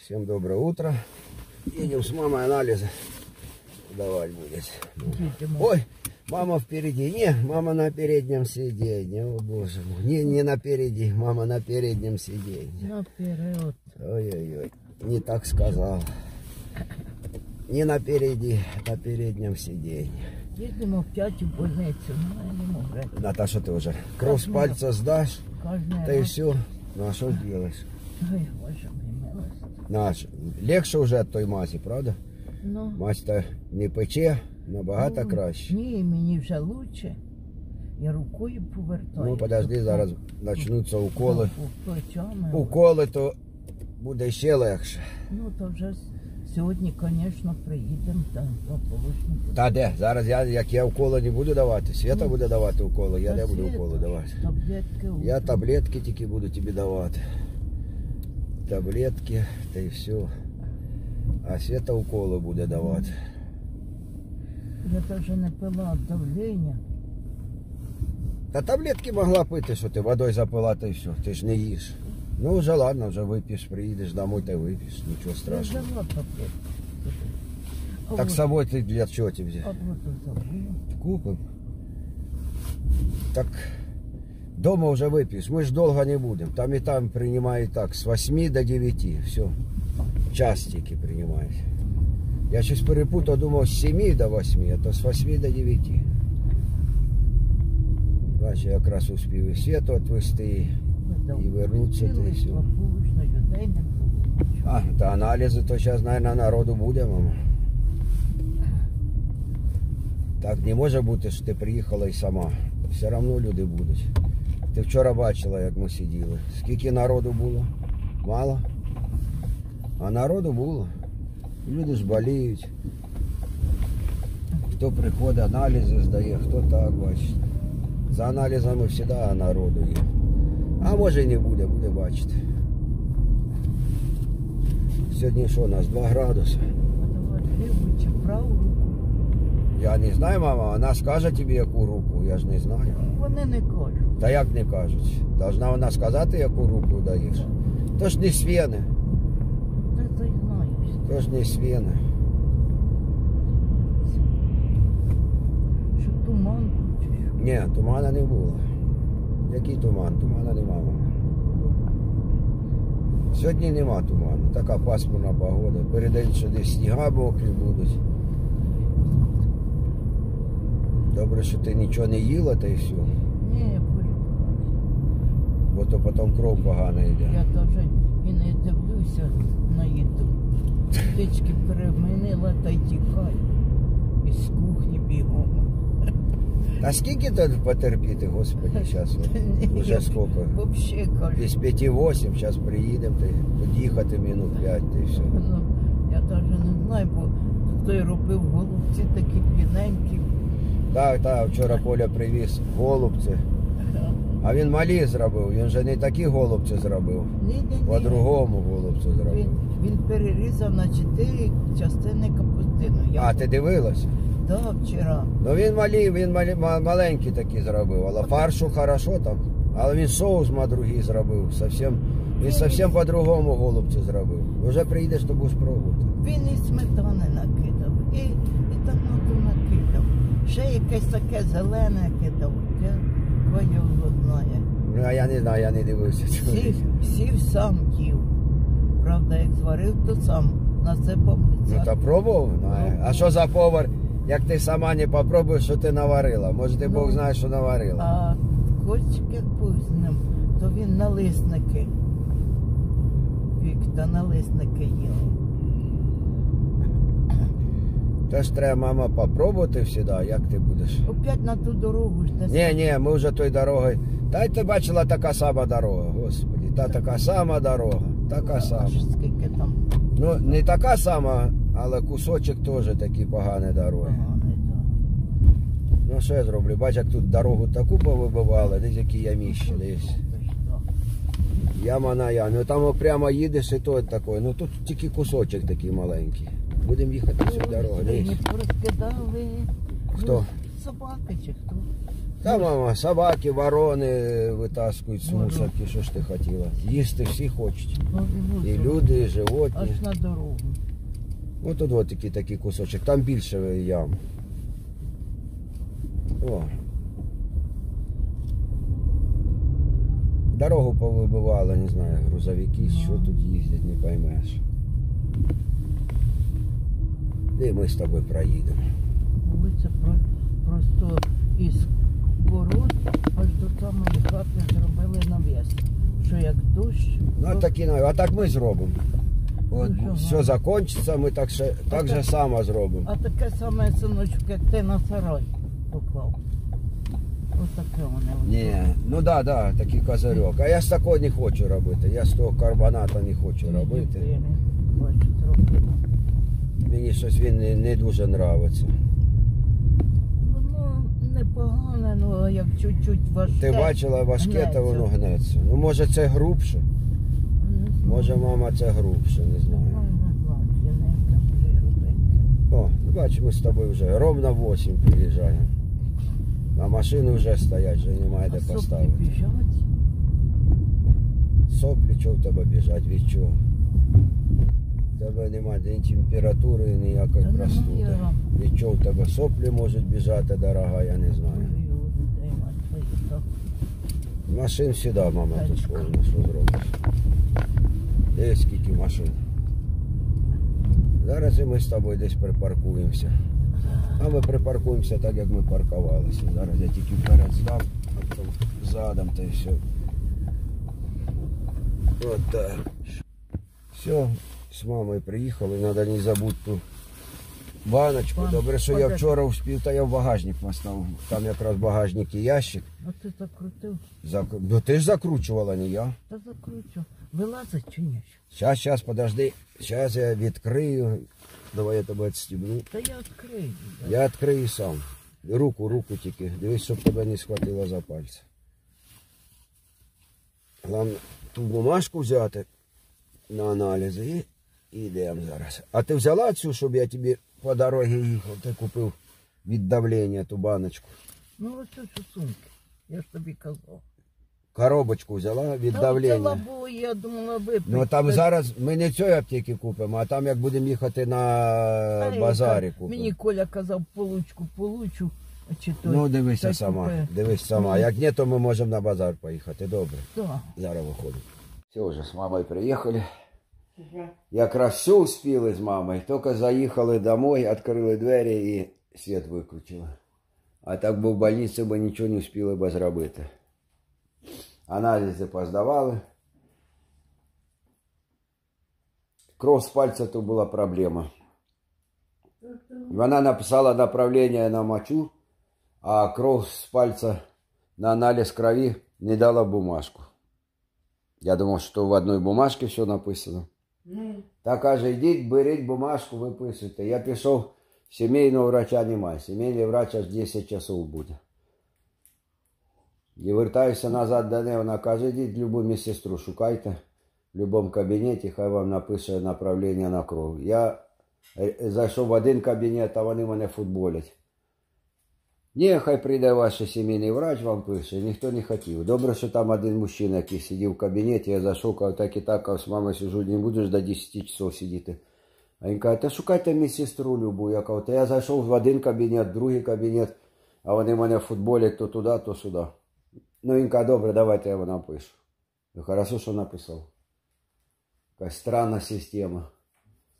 Всем доброе утро. Едем с мамой анализы давать будет. Їдемо. Ой, мама впереди. Не, мама на переднем сиденье. О, боже мой. Не, не на переди, мама на переднем сиденье. Наперед. Ой-ой-ой, не так сказал. Не напереди, на переднем сиденье. Їдемо в п'ять у больницю. Ну, я не можу. Наташа, ты уже кровь с пальца сдашь, Кожне да и раз. все. Ну а что делаешь? Ой, боже мій милості. Наш, легше вже від той масі, правда? Ну, Мазь-то не пече, набагато ну, краще. Ні, мені вже лучше. Я рукою повертаю. Ну подожди, зараз почнуться уколи. Ну, Плечами. Уколи, то буде ще легше. Ну, то вже сьогодні, звісно, приїдемо злополучно. Та де? Зараз я, як я уколи не буду давати, Свята Ну, буде давати уколи, я не буду уколи давати. Таблетки. Я таблетки тільки буду тобі давати. Таблетки, та й все. А Свята уколи буде давати. Я теж не пила давлення. Та таблетки могла пити, що ти водою запила, та й все, ти ж не їш. Ну вже ладно, вже вип'єш, приїдеш домой та вип'єш, нічого Я страшного. взяла таблетки. А Так вот- з собою ти для чого ти А взяв? вот забула. Купим. Так дома вже вип'єш. Ми ж довго не будемо. Там і там приймають так, з 8 до 9. Все. Час тільки приймають. Я щось перепутав, думав з 7 до 8, а то з 8 до 9. Бачу, я якраз успів і світу відвести. І вернуться, то і все. Слабушно, людей не було. А, та аналізи, то зараз, мабуть, народу буде, мама. Так не може бути, що ти приїхала і сама. Все одно люди будуть. Ти вчора бачила, як ми сиділи. Скільки народу було? Мало? А народу було. Люди ж боліють. Хто приходить, аналізи здає, хто так бачить. За аналізами завжди народу є. А може і не буде, буде бачити. Сьогодні що у нас 2 градуси. Я не знаю, мама, вона скаже тобі яку руку, я ж не знаю. Вони не кажуть. Та як не кажуть? Должна вона сказати, яку руку даєш. То ж не свіни, Та то ж не свіни. Що туман чи що? Ні, тумана не було. Який туман? Тумана нема. Сьогодні нема туману. Така пасмурна погода. Передають, що десь сніга мокрі будуть. Добре, що ти нічого не їла, та й все. Бо то потім кров погана йде. Я теж і не дивлюся на їду. Птички перемінила та й тікаю. Із кухні бігом. А скільки тут потерпіти, господи, зараз? Уже скільки? Взагалі кажу. Десь 5-8, зараз приїдемо, під'їхати минут 5, та й все. Ну, я навіть не знаю, бо той робив голубці такі піненькі. Так, так, вчора Коля привіз голубці. А він малі зробив, він же не такі голубці зробив. Ні, ні, ні. По-другому голубці зробив. він перерізав на чотири частини капустину. Я А, ти дивилась? да, вчора. Ну він малі, він малі, ма- маленький такий зробив, але фаршу хорошо там. Але він соус другий зробив. Совсем, він зовсім по-другому голубці зробив. Вже приїдеш, то будеш пробувати. Він і сметани накидав, і, і томату накидав. Ще якесь таке зелене кидав. Я Коня його знає. Ну, а я не знаю, я не дивився. Сів, сів сам їв. Правда, як зварив, то сам насипав Ну лиця. та пробував. Ну, а- а що за повар, як ти сама не попробуєш, що ти наварила? Може ти Ну, Бог знає, що наварила. А кочки пізним, то він налисники. Вік та налисники їв. Теж треба, мама, попробувати всіда, як ти будеш. Опять на ту дорогу ж десь. Ні, ні, ми вже той дорогою. Та й ти бачила така сама дорога, господи. Та така сама дорога, така сама. Аж скільки там Ну, не така сама, але кусочок теж такі погані дороги. поганий. Ну що я зроблю? Бач, як тут дорогу таку повибивали, десь які яміщі десь. Тож, да. Яма на ямі. Ну там прямо їдеш і то такий. Ну тут тільки кусочок такий маленький. Будемо їхати цю дорогу. Не порозкидали. Хто? Ну, Собаки чи хто? Та мама, собаки, ворони витаскують з мусорки, що ж ти хотіла. Їсти всі хочуть. Ну, і І люди, і животні. Аж на дорогу. Ось тут от такий такий кусочок, там більше ям. О. Дорогу повибивали, не знаю, грузовики, що тут їздять, не поймеш. І ми з тобою проїдемо. Вулиця про, просто із ворот аж до самої хати зробили навіс. Що як дощ, Ну а то- так, і а так ми зробимо. От Дуже все закінчиться, ми так, ще, так же так- само зробимо. а таке саме синочок, як ти на сарай поклав. Ось таке вони. Ні, ну да, да, такий козирьок. А я з такого не хочу робити. Я з того карбоната не хочу робити. Я не. Мені щось він не, не дуже нравиться. Воно непогане, ну як чуть-чуть важке. Ти бачила важке, то воно гнеться. Ну може це грубше. Може мама це грубше, не знаю. О, ну бач, ми з тобою вже ровно 8 приїжджаємо. А машини вже стоять, вже немає де А соплі поставити. біжать? Соплі, чого в тебе біжать, від чого? Тебе немає ні температури, ніякої Та простуди. немає. Від чого в тебе соплі можуть біжати, дорога, я не знаю. Машин всегда, мама, тут повно, що зробиш. Де скільки машин. Зараз і ми з тобою десь припаркуємося. А ми припаркуємося так, як ми паркувалися. Зараз я тільки вперед здав, а потім задом та й все. От так. Все, з мамою приїхали, треба не забути ту баночку. Бан- Добре, що я Подожди. вчора успів, та я в багажник поставив. Там якраз багажник і ящик. А ти закрутив? Зак... Ну ти ж закручувала, не я. Та закручу. Вилазить чи ні? Сейчас, сейчас, подожди. Сейчас я відкрию. Давай я тебе відстібну. Та я відкрию. Я відкрию сам. Руку, руку тільки. Дивись, щоб тебе не схватило за пальці. Головне ту бумажку взяти на аналізи і йдемо зараз. А ти взяла цю, щоб я тобі по дорозі їхав, ти купив від давлення ту баночку. Ну ось ось у сумки. Я ж тобі казав. Коробочку взяла від Та давлення. взяла, бо я думала випити. Ну там зараз ми не цієї аптеки купимо, а там як будемо їхати на Та я базарі кажу, купимо. Мені Коля казав, получку получу. а Чи то... Ну дивися сама, дивись сама. Як ні, то ми можемо на базар поїхати. Добре. Так. Зараз виходимо. Все, вже з мамою приїхали. Якраз все успіли з мамою. Тільки заїхали домой, відкрили двері і світ виключили. А так би в больниці би нічого не встигли би зробити. Аналізи поздавали. Кров з пальця то була проблема. Вона написала направлення на мочу, а кров з пальця на аналіз крові не дала бумажку. Я думав, що в одній бумажці все написано. Ну, Та каже, йдіть, беріть бумажку, виписуйте. Я пішов, сімейного врача немає. Сімейний врач аж 10 часов буде. І вертаюся назад до неї, вона каже, йдіть любу медсестру шукайте в будь-якому кабінеті, хай вам напише направлення на кров. Я е, зайшов в один кабінет, а вони мене футболять. Ні, хай прийде ваш сімейний врач, вам пише, ніхто не хотів. Добре, що там один мужчина, який сидів в кабінеті, я зайшов, кажу, так і так, а з мамою сижу, не будеш до 10 часов сидіти. А він каже, та шукайте медсестру любу. Я кажу, та я зайшов в один кабінет, в другий кабінет, а вони мене футболять то туди, то сюди. Ну він каже, добре, давайте я вам напишу. Ну, хорошо, що написав. Якась странна система.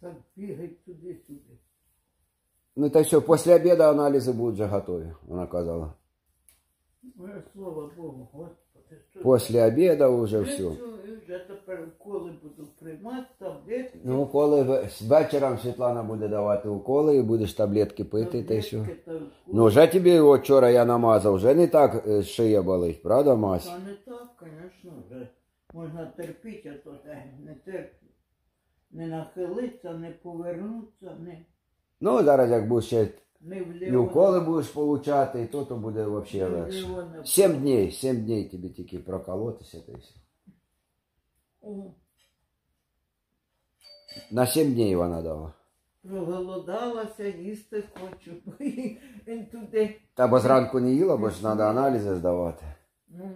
Так бігають туди-сюди. Ну та все, після обіду аналізи будуть вже готові, вона казала. Ой, слава Богу, Господи, що Після обіду вже все. Все, тепер уколи буду приймати, таблетки. Ну, уколи вечором Світлана буде давати уколи і будеш таблетки пити та й все. Ну, вже тобі от вчора я намазав, вже не так е, шия болить, правда, Мась? Та не так, звісно, вже можна терпіти, а то не терпі. Не нахилитися, не повернутися, не, Ну, зараз як будеш ще не і уколи будеш получати, то то буде взагалі не легше. не Сім днів, сім днів тобі тільки проколотися та й все. На сім днів вона дала. Проголодалася, їсти хочу. Він туди. Та бо зранку не їла, бо ж треба аналізи здавати. Ну,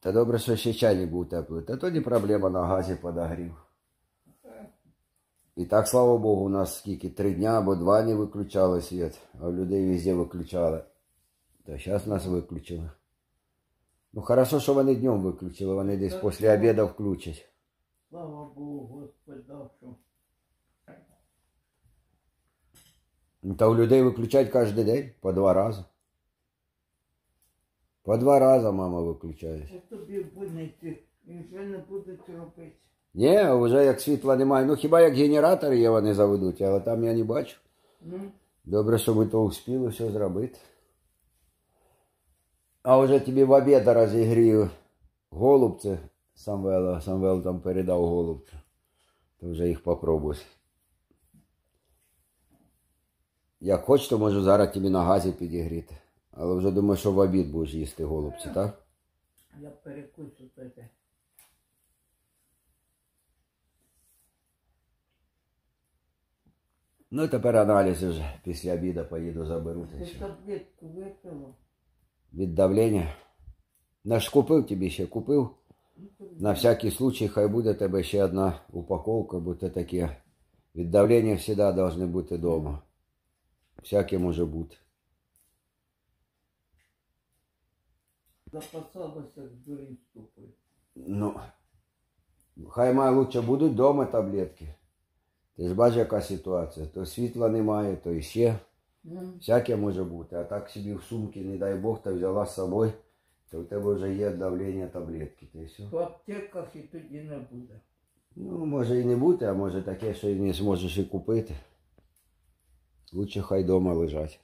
Та добре, що ще чайник був теплий. Та тоді проблема на газі подогрів. І так, слава Богу, у нас скільки три дня або два не виключали світ, а людей везде виключали. Та зараз нас виключили. Ну хорошо, що вони днем виключили, вони десь Так, після обіду включать. слава Богу, Господь дав, що. Ну, Та у людей виключають кожен день по два рази. По два рази мама виключає. Тобі буде йти, і вже не будуть робити. Ні, вже як світла немає. Ну хіба як генератор є, вони заведуть, але там я не бачу. Ну, Добре, що ми то успіли все зробити. А вже тобі в обід розігрію голубці Самвела. Самвел там передав голубці. То вже їх попробуй. Як хочеш, то можу зараз тобі на газі підігріти. Але вже думаю, що в обід будеш їсти голубці, так? я перекусу тоді. Ну тепер аналізи вже після обіду поїду заберу. Ти таблетку випила? Від давлення. Наш купив тобі ще купив. На всякий случай хай буде тебе ще одна упаковка, бо це таке. Від давлення завжди повинні бути вдома. Всяке може бути. Запасалася дурень ступою. Ну, хай має лучше будуть вдома таблетки. Ти ж бачиш, яка ситуація. То світла немає, то ще. Mm. Всяке може бути. А так собі в сумці, не дай Бог, ти взяла з собою, то в тебе вже є давлення таблетки. Та все. в аптеках і тоді не буде. Ну, може і не бути, а може таке, що і не зможеш і купити. Лучше хай дома лежать.